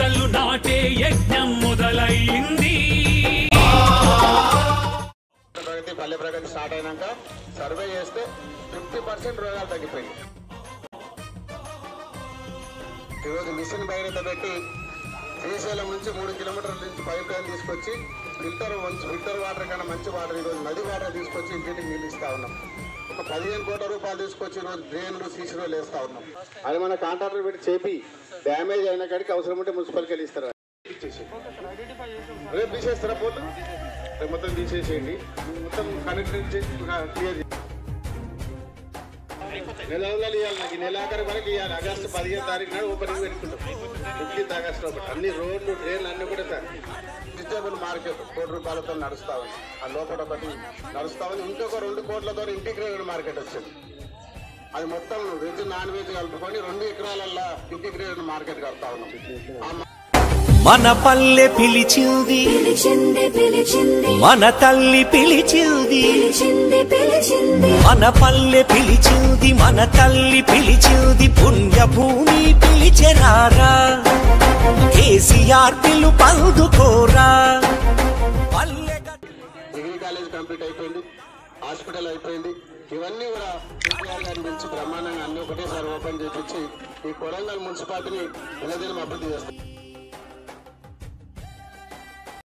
మొక్కలు నాటే యజ్ఞం మొదలైంది ప్రగతి పల్లె ప్రగతి స్టార్ట్ అయినాక సర్వే చేస్తే ఫిఫ్టీ పర్సెంట్ రోగాలు తగ్గిపోయాయి ఈరోజు మిషన్ బయట పెట్టి శ్రీశైలం నుంచి మూడు కిలోమీటర్ల నుంచి పైప్ లైన్ తీసుకొచ్చి ఫిల్టర్ మంచి ఫిల్టర్ వాటర్ కన్నా మంచి వాటర్ ఈరోజు నది వాటర్ తీసుకొచ్చి ఇంటికి నీళ్ళు ఇస్తా ఉన్నాం. ఒక పదిహేను కోట్ల రూపాయలు తీసుకొచ్చి ఈరోజు డ్రైన్లు సీసీలు వేస్తా ఉన్నాం. అది మన కాంట్రాక్టర్ పెట్టి చేపి డ్యామేజ్ అయిన కాడికి అవసరం ఉంటే మున్సిపల్కి వెళ్ళి ఇస్తారు? రేపు తీసేస్తారా పోర్టు? రేపు మొత్తం తీసేసేయండి. మొత్తం కనెక్ట్ చేసి క్లియర్ నెల రోజులు ఇవ్వాలి నాకు నెలాఖరు వరకు ఇవ్వాలి ఆగస్టు పదిహేను తారీఖు నాడు ఓపెనింగ్ పెట్టుకుంటాం. ఫిఫ్టీన్త్ ఆగస్ట్ లోపల. అన్ని రోడ్లు ట్రైన్లు అన్ని కూడా సార్. వెజిటేబుల్ మార్కెట్ కోటి రూపాయలతో నడుస్తా ఉంది. ఆ లోపల ఒకటి నడుస్తా ఉంది. ఇంకొక రెండు కోట్లతో ఇంటిగ్రేటెడ్ మార్కెట్ వచ్చింది. అది మొత్తం వెజ్ నాన్ వెజ్ కలుపుకొని రెండు ఎకరాలల్లో ఇంటిగ్రేటెడ్ మార్కెట్ కడతా ఉన్నాం. మన పల్లె పిలిచింది. పిలిచింది పిలిచింది. మన తల్లి పిలిచింది. పిలిచింది పిలిచింది. మన పల్లె పిలిచింది. మన తల్లి పిలిచింది పుణ్యభూమి పిలిచెరారా? కేసీఆర్ పిలు పందుకోరా డిగ్రీ కాలేజ్ కంప్లీట్ అయిపోయింది హాస్పిటల్ అయిపోయింది. ఇవన్నీ కూడా కేసీఆర్ గారి నుంచి బ్రహ్మాండంగా అన్ని ఒకటేసారి ఓపెన్ చేపించి ఈ కొడంగల్ మున్సిపాలిటీని దినదినం అభివృద్ధి చేస్తారు